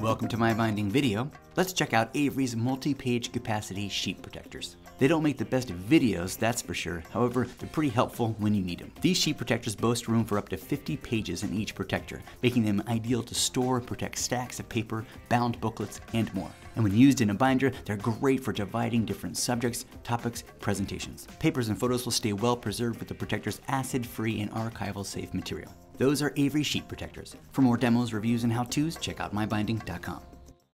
Welcome to MyBinding video. Let's check out Avery's multi-page capacity sheet protectors. They don't make the best videos, that's for sure. However, they're pretty helpful when you need them. These sheet protectors boast room for up to 50 pages in each protector, making them ideal to store and protect stacks of paper, bound booklets, and more. And when used in a binder, they're great for dividing different subjects, topics, presentations. Papers and photos will stay well preserved with the protector's acid-free and archival safe material. Those are Avery sheet protectors. For more demos, reviews, and how-tos, check out mybinding.com.